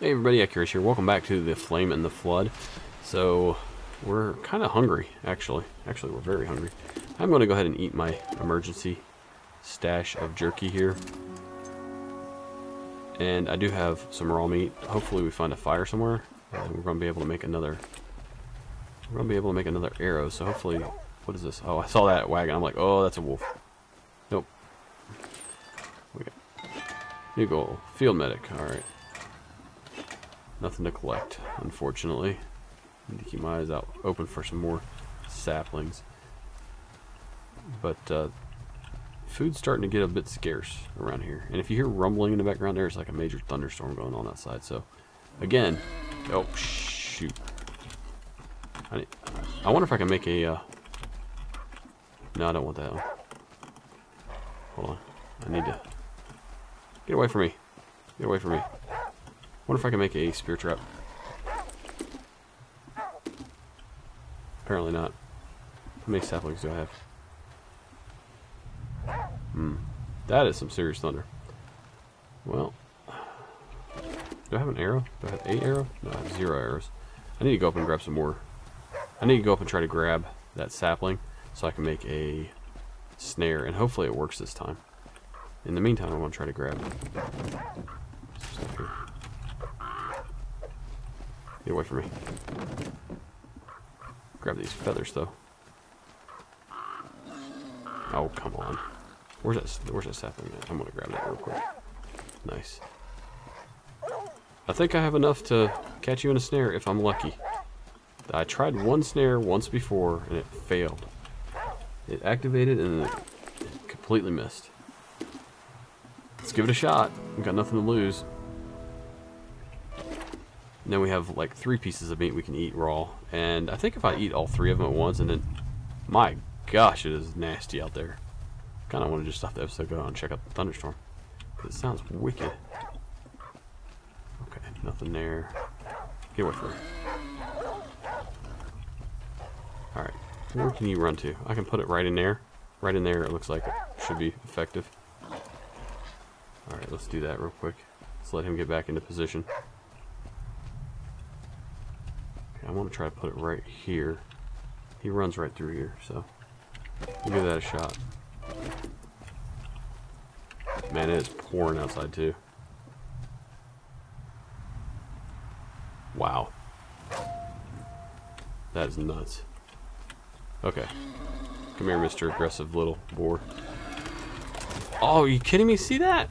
Hey everybody, Accurize here. Welcome back to the Flame in the Flood. So, we're kind of hungry, actually. Actually, we're very hungry. I'm going to go ahead and eat my emergency stash of jerky here. And I do have some raw meat. Hopefully we find a fire somewhere. And we're going to be able to make another... We're going to be able to make another arrow. So hopefully... What is this? Oh, I saw that wagon. I'm like, oh, that's a wolf. Nope. Got... New goal. Field medic. Alright. Nothing to collect, unfortunately. Need to keep my eyes out open for some more saplings. But uh, food's starting to get a bit scarce around here. And if you hear rumbling in the background, there's like a major thunderstorm going on outside. So, again, oh shoot! I, need, I wonder if I can make a. Uh, no, I don't want that. One. Hold on, I need to get away from me. Get away from me wonder if I can make a spear trap. Apparently not. How many saplings do I have? Hmm. That is some serious thunder. Well, do I have an arrow? Do I have eight arrows? No, I have zero arrows. I need to go up and grab some more. I need to go up and try to grab that sapling so I can make a snare, and hopefully it works this time. In the meantime, I'm going to try to grab. Get away from me. Grab these feathers, though. Oh, come on. Where's that, where's that sapling at? I'm gonna grab that real quick. Nice. I think I have enough to catch you in a snare if I'm lucky. I tried one snare once before and it failed. It activated and it completely missed. Let's give it a shot. We've got nothing to lose. And then we have like three pieces of meat we can eat raw. And I think if I eat all three of them at once, and then, my gosh, it is nasty out there. Kind of want to just stop the episode, go out and check out the thunderstorm. It sounds wicked. Okay, nothing there. Get away from me. Alright, where can you run to? I can put it right in there. Right in there, it looks like it should be effective. Alright, let's do that real quick. Let's let him get back into position. I want to try to put it right here. He runs right through here, so we'll give that a shot. Man, it is pouring outside too. Wow. That is nuts. Okay. Come here, Mr. Aggressive Little Boar. Oh, you kidding me? See that?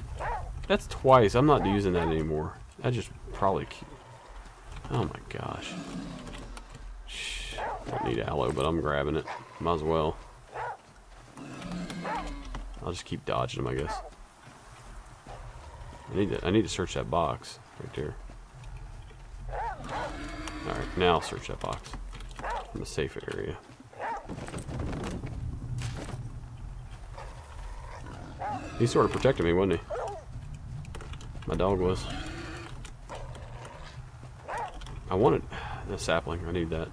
That's twice. I'm not using that anymore. I just probably... Oh my gosh. Don't need aloe, but I'm grabbing it. Might as well. I'll just keep dodging them, I guess. I need to, I need to search that box right there. Alright, now I'll search that box. From a safe area. He sort of protected me, wasn't he? My dog was. I wanted the sapling. I need that.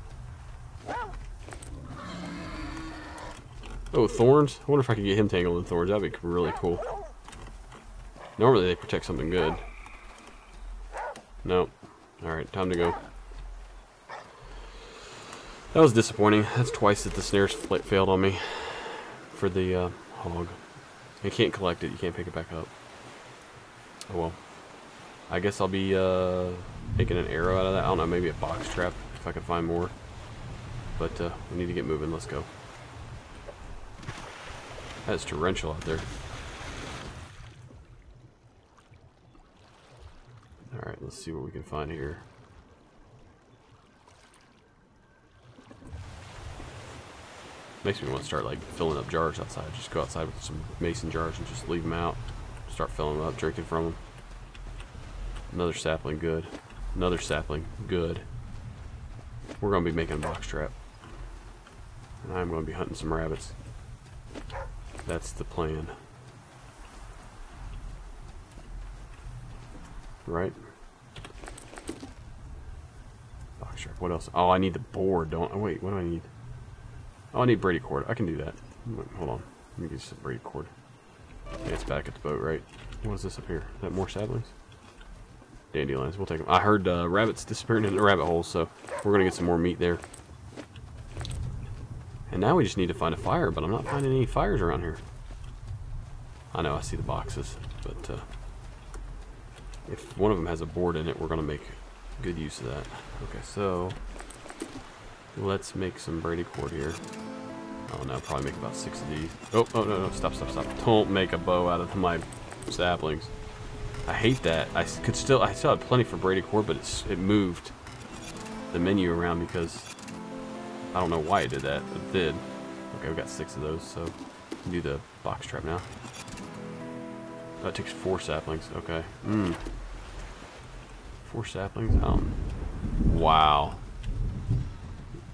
Oh, thorns? I wonder if I could get him tangled in thorns. That'd be really cool. Normally they protect something good. Nope. Alright, time to go. That was disappointing. That's twice that the snares failed on me for the uh, hog. You can't collect it. You can't pick it back up. Oh well. I guess I'll be uh, making an arrow out of that. I don't know, maybe a box trap if I can find more. But uh, we need to get moving. Let's go. That's torrential out there. Alright, let's see what we can find here. Makes me want to start like filling up jars outside. Just go outside with some mason jars and just leave them out. Start filling them up, drinking from them. Another sapling, good. Another sapling, good. We're going to be making a box trap. And I'm going to be hunting some rabbits. That's the plan. Right? Box trap. What else? Oh, I need the board, don't I? Wait, what do I need? Oh, I need Brady cord. I can do that. Hold on. Let me get some Brady cord. Yeah, it's back at the boat, right? What is this up here? Is that more saplings? dandelions. We'll take them. I heard uh, rabbits disappearing in the rabbit hole, so we're gonna get some more meat there. And now we just need to find a fire, but I'm not finding any fires around here. I know, I see the boxes, but uh, if one of them has a board in it, we're gonna make good use of that. Okay, so let's make some Brady cord here. Oh no, probably make about six of these. Oh, oh no, no, stop, stop, stop. Don't make a bow out of my saplings. I hate that. I could still, I still have plenty for Brady cord, but it's, it moved the menu around because I don't know why it did that, but it did. Okay, we got six of those, so do the box trap now. Oh, takes four saplings. Okay. Hmm. Four saplings. Um. Wow.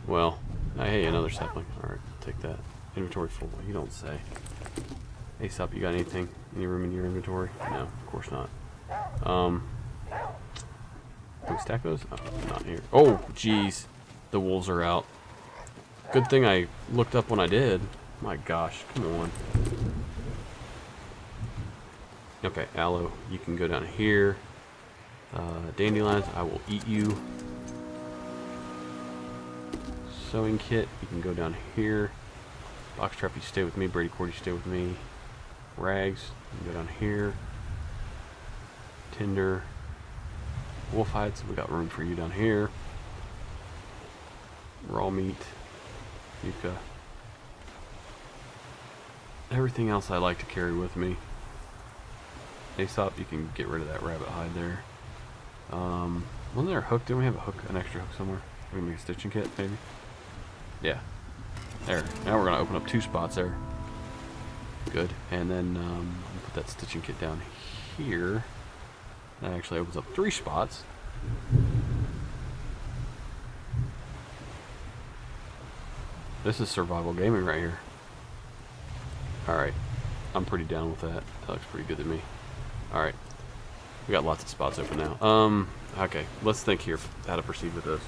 Well, hey, another sapling. All right, take that. Inventory full. You don't say. Aesop, you got anything? Any room in your inventory? No, of course not. Um, can we stack those? Oh, not here. Oh, jeez. The wolves are out. Good thing I looked up when I did. My gosh, come on. Okay, aloe, you can go down here. Uh, dandelions, I will eat you. Sewing kit, you can go down here. Box trap, you stay with me. Brady cord, you stay with me. Rags, you can go down here tinder, wolf hides. We got room for you down here. Raw meat, Everything else I like to carry with me. Aesop, you can get rid of that rabbit hide there. Um, wasn't there a hook? Didn't we have a hook, an extra hook somewhere? We can make a stitching kit, maybe? Yeah. There. Now we're going to open up two spots there. Good. And then um, put that stitching kit down here. That actually opens up three spots. This is survival gaming right here. Alright. I'm pretty down with that. That looks pretty good to me. Alright. We got lots of spots open now. Um, okay. Let's think here how to proceed with this.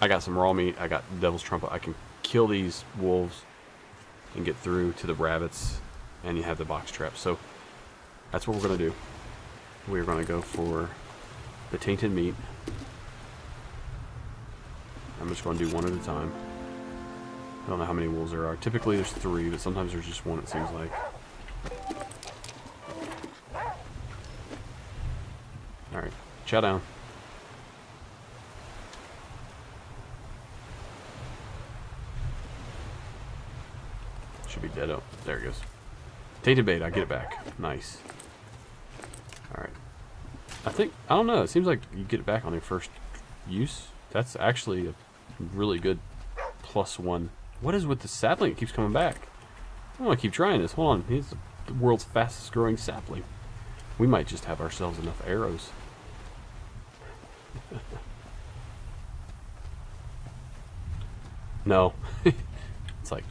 I got some raw meat. I got Devil's Trumpet. I can kill these wolves and get through to the rabbits. And you have the box trap. So, that's what we're going to do we're going to go for the tainted meat. I'm just going to do one at a time. I don't know how many wolves there are. Typically there's three, but sometimes there's just one, it seems like. Alright, chow down. Should be dead. Oh, there it goes. Tainted bait, I get it back. Nice. Alright. I think, I don't know, it seems like you get it back on your first use. That's actually a really good plus one. What is with the sapling? It keeps coming back. I want to keep trying this. Hold on. He's the world's fastest growing sapling. We might just have ourselves enough arrows. no. it's like,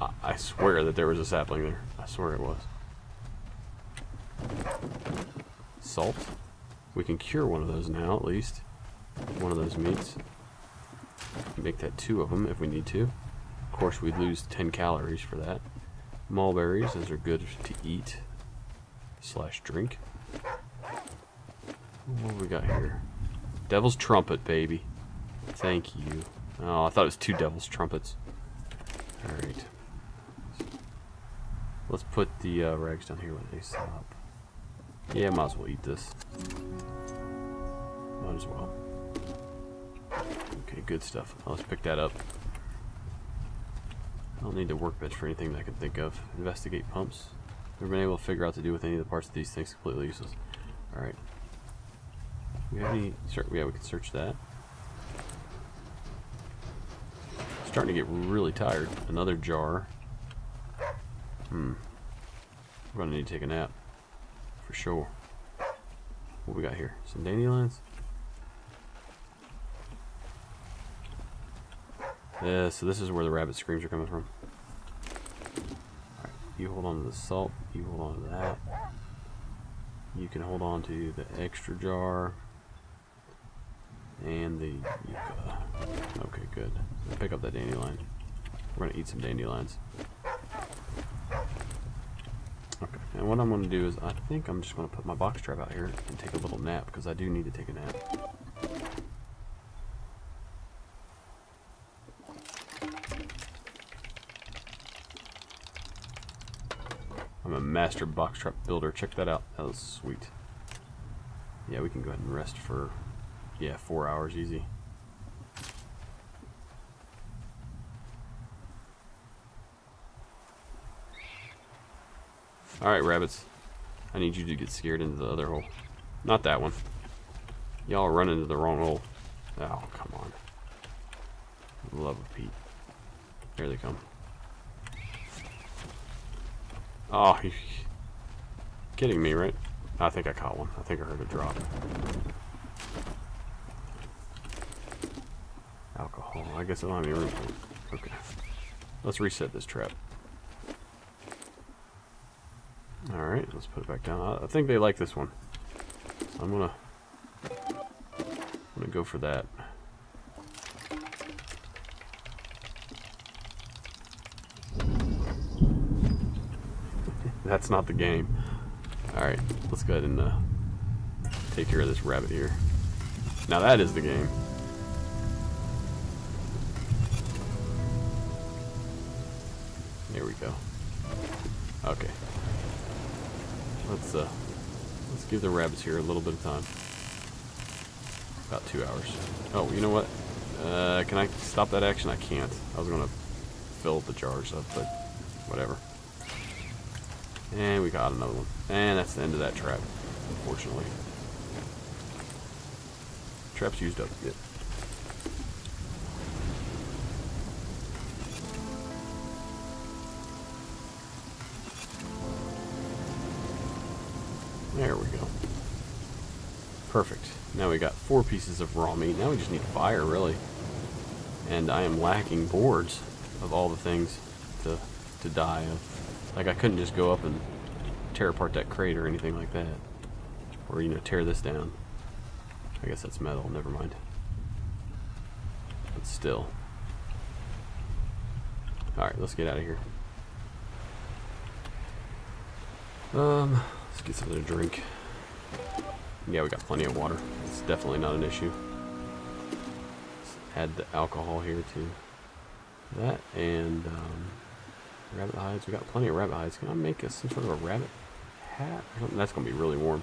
I, I swear that there was a sapling there. I swear it was salt. We can cure one of those now, at least. One of those meats. Make that two of them if we need to. Of course, we'd lose 10 calories for that. Mulberries, those are good to eat slash drink. What we got here? Devil's Trumpet, baby. Thank you. Oh, I thought it was two Devil's Trumpets. Alright. Let's put the uh, rags down here when they stop. Yeah, might as well eat this. Might as well. Okay, good stuff. Let's pick that up. I don't need the workbench for anything that I can think of. Investigate pumps. Never been able to figure out to do with any of the parts of these things. Completely useless. Alright. We have any... Yeah, we can search that. Starting to get really tired. Another jar. Hmm. We're to need to take a nap for sure. What we got here? Some dandelions? Yeah, so this is where the rabbit screams are coming from. Alright, you hold on to the salt, you hold on to that. You can hold on to the extra jar. And the. Okay, good. Pick up that dandelion. We're gonna eat some dandelions. Okay. And what I'm to do is, I think I'm just going to put my box trap out here and take a little nap, because I do need to take a nap. Master box trap builder. Check that out. That was sweet. Yeah, we can go ahead and rest for, yeah, four hours easy. Alright, rabbits. I need you to get scared into the other hole. Not that one. Y'all run into the wrong hole. Oh, come on. Love of Pete. Here they come. Oh, you kidding me, right? I think I caught one. I think I heard a drop. Alcohol. I guess I don't have any room for it. Okay. Let's reset this trap. Alright, let's put it back down. I think they like this one. So I'm gonna I'm gonna go for that. That's not the game. Alright, let's go ahead and uh, take care of this rabbit here. Now that is the game. There we go. Okay. Let's uh let's give the rabbits here a little bit of time. About two hours. Oh, you know what? Uh, can I stop that action? I can't. I was gonna fill the jars up, but whatever. And we got another one. And that's the end of that trap, unfortunately. Trap's used up. Yep. There we go. Perfect. Now we got four pieces of raw meat. Now we just need fire, really. And I am lacking boards of all the things to, to die of. Like, I couldn't just go up and tear apart that crate or anything like that. Or, you know, tear this down. I guess that's metal, never mind. But still. Alright, let's get out of here. Um, let's get something to drink. Yeah, we got plenty of water. It's definitely not an issue. Let's add the alcohol here too. That and um, rabbit hides. We got plenty of rabbit hides. Can I make a, some sort of a rabbit hat? That's going to be really warm.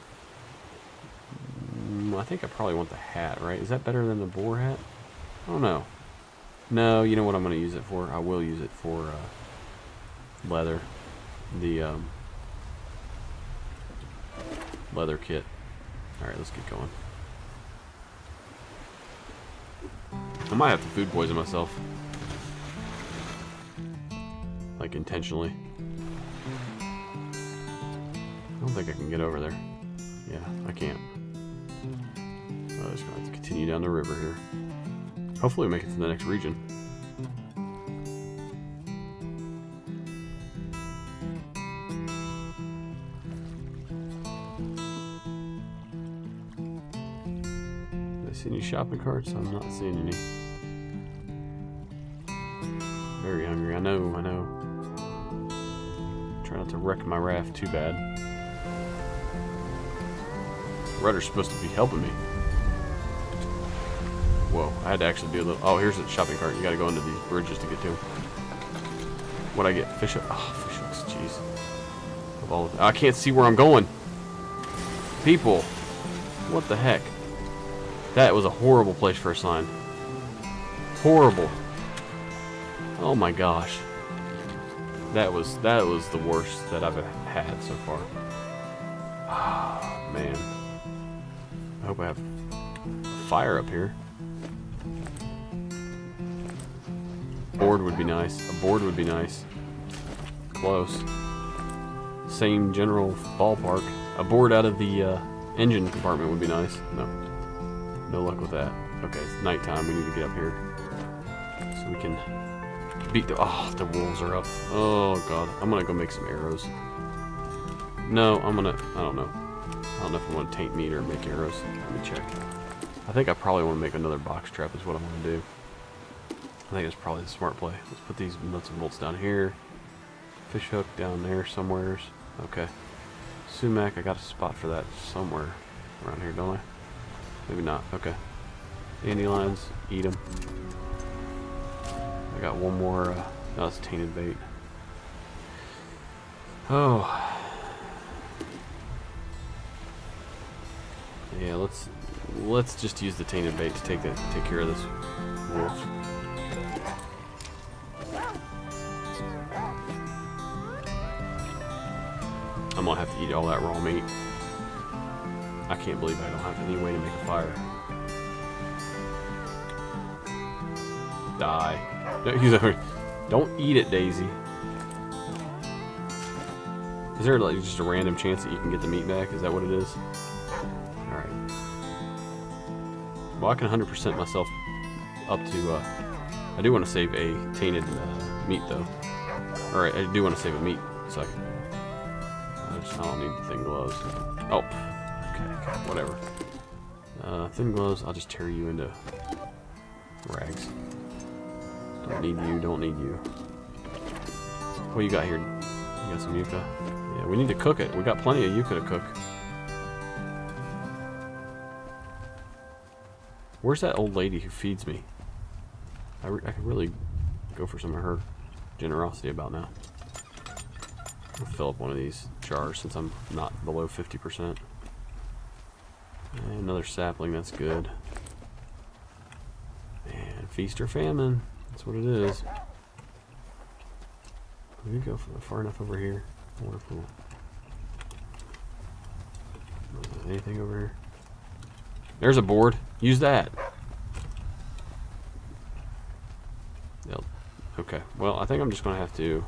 Mm, I think I probably want the hat, right? Is that better than the boar hat? I don't know. No, you know what I'm going to use it for? I will use it for uh, leather. The um, leather kit. Alright, let's get going. I might have to food poison myself. Like, intentionally. I don't think I can get over there. Yeah, I can't. I'm just going to have to continue down the river here. Hopefully make it to the next region. I see any shopping carts? I'm not seeing any. Very hungry. I know, I know. Wreck my raft too bad. Rudder's supposed to be helping me. Whoa, I had to actually do a little... Oh, here's a shopping cart. You gotta go under these bridges to get to. What'd I get? Fish? Oh, fish hooks. Jeez. All I can't see where I'm going. People. What the heck? That was a horrible place for a sign. Horrible. Oh my gosh. That was that was the worst that I've had so far. Ah, oh, man. I hope I have a fire up here. Board would be nice. A board would be nice. Close. Same general ballpark. A board out of the uh, engine compartment would be nice. No. No luck with that. Okay, it's nighttime. We need to get up here. So we can beat ah, the... Oh, the wolves are up. Oh, God. I'm going to go make some arrows. No, I'm going to... I don't know. I don't know if I want to taint meat or make arrows. Let me check. I think I probably want to make another box trap is what I'm going to do. I think it's probably the smart play. Let's put these nuts and bolts down here. Fish hook down there somewheres. Okay. Sumac, I got a spot for that somewhere around here, don't I? Maybe not. Okay. Dandelions, eat them. I got one more. Uh, oh, it's tainted bait. Oh. Yeah, let's let's just use the tainted bait to take that take care of this wolf. I'm gonna have to eat all that raw meat. I can't believe I don't have any way to make a fire. Die. Don't eat it, Daisy. Is there like just a random chance that you can get the meat back? Is that what it is? Alright. Well, I can 100% myself up to, uh, I do want to save a tainted uh, meat, though. Alright, I do want to save a meat, so I, can, I, just, I don't need the thin gloves. Oh, okay, whatever. Uh, thin gloves, I'll just tear you into rags. Don't need you, don't need you. What you got here? You got some yucca? Yeah, we need to cook it. We got plenty of yucca to cook. Where's that old lady who feeds me? I, I could really go for some of her generosity about now. I'll fill up one of these jars since I'm not below 50%. And another sapling, that's good. And feast or famine, that's what it is. We go far enough over here. Wonderful. Uh, anything over here? There's a board. Use that. Yep. Okay. Well, I think I'm just going to have to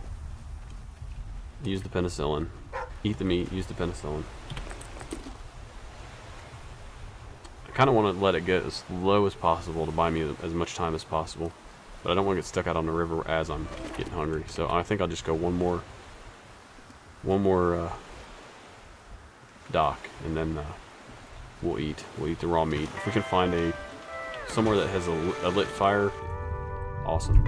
use the penicillin. Eat the meat, use the penicillin. I kind of want to let it get as low as possible to buy me as much time as possible. But I don't want to get stuck out on the river as I'm getting hungry. So I think I'll just go one more one more uh, dock and then uh, we'll eat. We'll eat the raw meat. If we can find a somewhere that has a, a lit fire, awesome.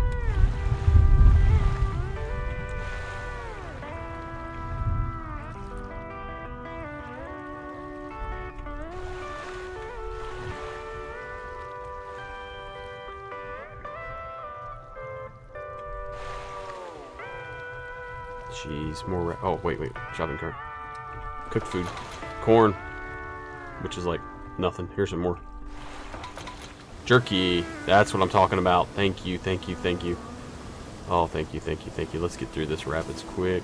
Jeez, more. oh, wait, wait. Shopping cart. Cooked food. Corn. Which is like nothing. Here's some more. Jerky. That's what I'm talking about. Thank you, thank you, thank you. Oh, thank you, thank you, thank you. Let's get through this rapids quick.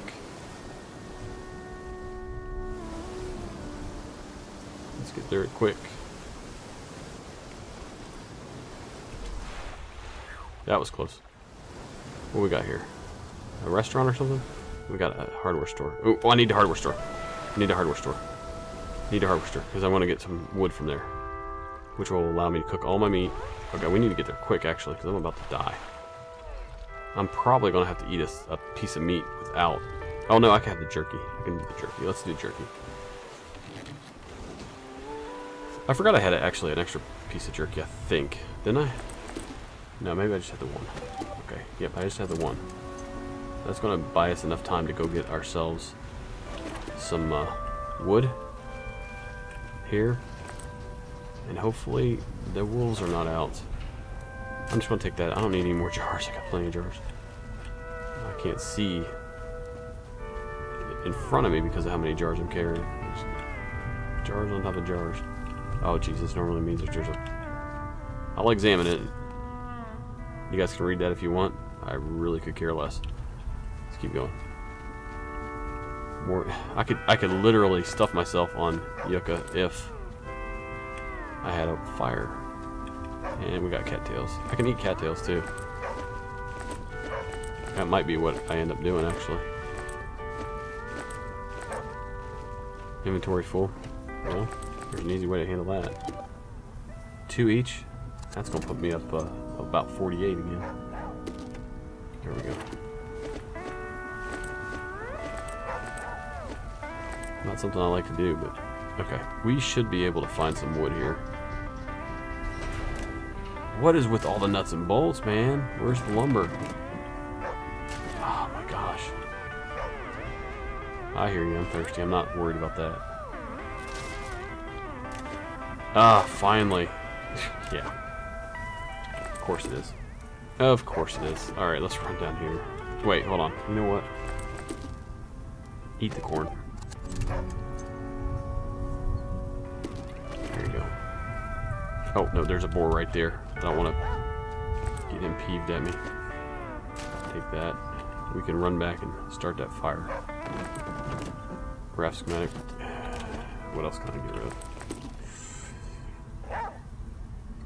Let's get through it quick. That was close. What we got here? A restaurant or something? We got a hardware store. Oh, I need a hardware store. I need a hardware store. I need a hardware store because I want to get some wood from there, which will allow me to cook all my meat. Okay, we need to get there quick actually because I'm about to die. I'm probably gonna have to eat a, a, piece of meat without. Oh no, I can have the jerky. I can do the jerky. Let's do jerky. I forgot I had actually an extra piece of jerky. I think didn't I? No, maybe I just had the one. Okay, yep, I just had the one. That's going to buy us enough time to go get ourselves some uh, wood here. And hopefully the wolves are not out. I'm just going to take that. I don't need any more jars. I got plenty of jars. I can't see in front of me because of how many jars I'm carrying. There's jars on top of jars. Oh, Jesus, normally means there's a... I'll examine it. You guys can read that if you want. I really could care less keep going. More, I could I could literally stuff myself on yucca if I had a fire. And we got cattails. I can eat cattails too. That might be what I end up doing actually. Inventory full. Well, there's an easy way to handle that. Two each. That's gonna put me up uh, about 48 again. There we go. Not something I like to do, but okay. We should be able to find some wood here. What is with all the nuts and bolts, man? Where's the lumber? Oh my gosh. I hear you. I'm thirsty. I'm not worried about that. Ah, finally. yeah. Of course it is. Of course it is. Alright, let's run down here. Wait, hold on. You know what? Eat the corn. There you go. Oh, no, there's a boar right there. I don't want to get him peeved at me. Take that. We can run back and start that fire. Raft schematic. What else can I get rid of?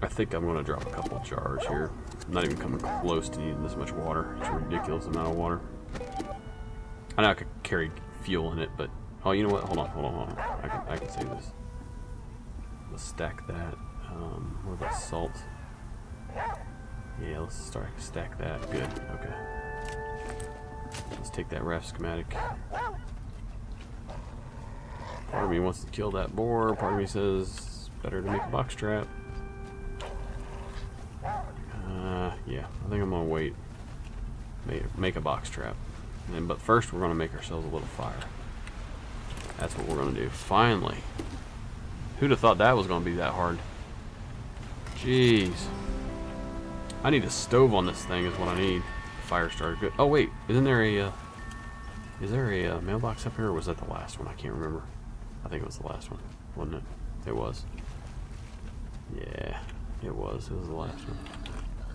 I think I'm going to drop a couple jars here. I'm not even coming close to needing this much water. It's a ridiculous amount of water. I know I could carry fuel in it, but... Oh, you know what? Hold on, hold on, hold on. I can, I can save this. Let's stack that. Um, what about salt? Yeah, let's start stack that. Good. Okay. Let's take that raft schematic. Part of me wants to kill that boar. Part of me says better to make a box trap. Uh, yeah, I think I'm gonna wait. Make, make a box trap. And but first, we're gonna make ourselves a little fire. That's what we're gonna do. Finally. Who'd have thought that was gonna be that hard? Jeez. I need a stove on this thing is what I need. Fire starter. Good. Oh wait, isn't there a? Uh, is there a uh, mailbox up here, or was that the last one? I can't remember. I think it was the last one, wasn't it? It was. Yeah, it was. It was the last one.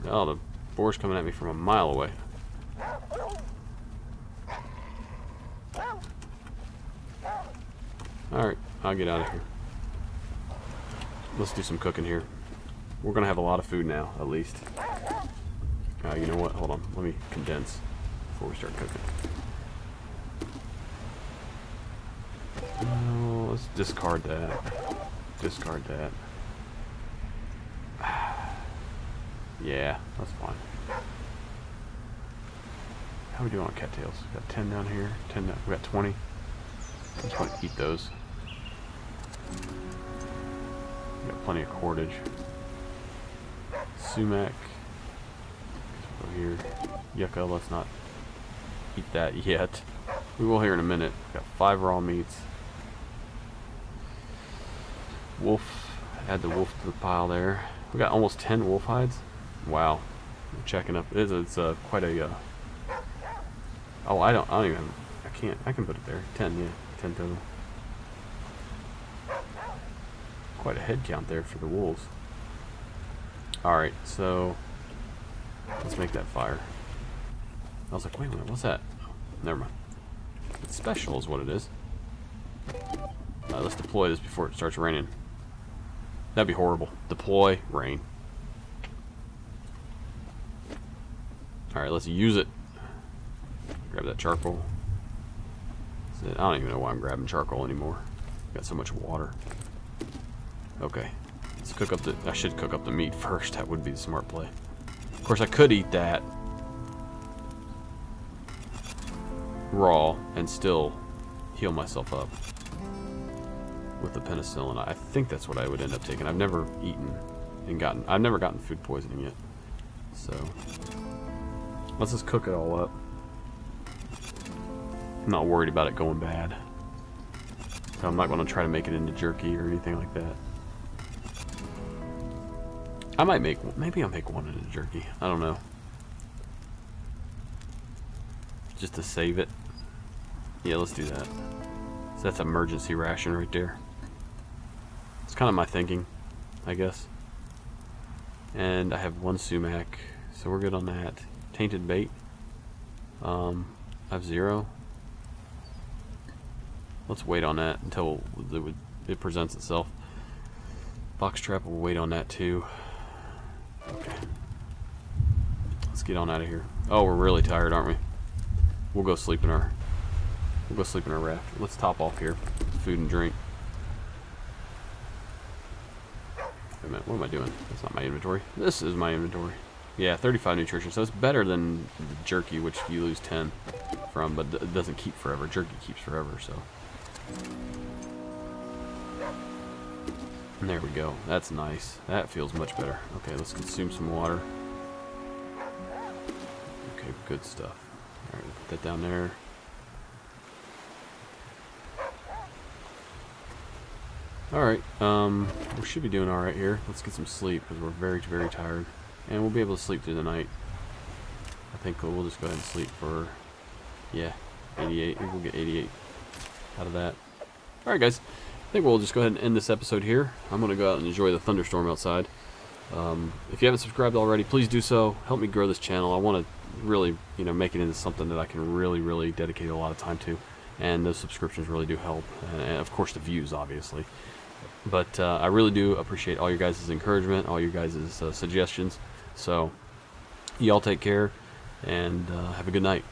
Oh, the boar's coming at me from a mile away. Alright, I'll get out of here. Let's do some cooking here. We're going to have a lot of food now, at least. Uh, you know what? Hold on. Let me condense before we start cooking. Let's discard that. Discard that. yeah, that's fine. How we doing on cattails? We got 10 down here. 10 down. We got 20. I just want to eat those. Got plenty of cordage. Sumac. Over here. Yucca, let's not eat that yet. We will here in a minute. Got five raw meats. Wolf. Add the wolf to the pile there. We got almost 10 wolf hides. Wow. I'm checking up. It is, it's uh, quite a... Uh, oh, I don't, I don't even... I can't. I can put it there. 10, yeah. 10 total. Quite a head count there for the wolves. Alright, so... Let's make that fire. I was like, wait a minute, what's that? Oh, never mind. It's special is what it is. Right, let's deploy this before it starts raining. That'd be horrible. Deploy, rain. Alright, let's use it. Grab that charcoal. I don't even know why I'm grabbing charcoal anymore. Got so much water. Okay. Let's cook up the... I should cook up the meat first. That would be the smart play. Of course, I could eat that raw and still heal myself up with the penicillin. I think that's what I would end up taking. I've never eaten and gotten... I've never gotten food poisoning yet. So... Let's just cook it all up. I'm not worried about it going bad. I'm not going to try to make it into jerky or anything like that. I might make, maybe I'll make one into jerky. I don't know. Just to save it. Yeah, let's do that. So that's emergency ration right there. It's kind of my thinking, I guess. And I have one sumac, so we're good on that. Tainted bait. Um, I have zero. Let's wait on that until it, it presents itself. Box trap will wait on that too. Okay. Let's get on out of here. Oh, we're really tired, aren't we? We'll go sleep in our we'll go sleep in our raft. Let's top off here. Food and drink. Wait a minute, what am I doing? That's not my inventory. This is my inventory. Yeah, 35 nutrition, so it's better than the jerky, which you lose 10 from, but it doesn't keep forever. Jerky keeps forever, so. There we go. That's nice. That feels much better. Okay, let's consume some water. Okay, good stuff. Alright, put that down there. Alright, um, we should be doing alright here. Let's get some sleep, because we're very, very tired. And we'll be able to sleep through the night. I think we'll just go ahead and sleep for, yeah, 88. We'll get 88 out of that. Alright, guys. I think we'll just go ahead and end this episode here. I'm going to go out and enjoy the thunderstorm outside. Um, if you haven't subscribed already, please do so. Help me grow this channel. I want to really, you know, make it into something that I can really, really dedicate a lot of time to. And those subscriptions really do help. And, of course the views, obviously. But uh, I really do appreciate all your guys' encouragement, all your guys' uh, suggestions. So, y'all take care and uh, have a good night.